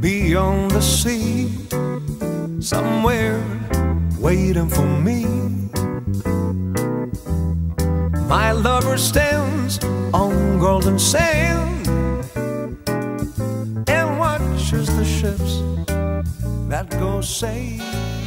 beyond the sea, somewhere waiting for me. My lover stands on golden sand and watches the ships that go sailing.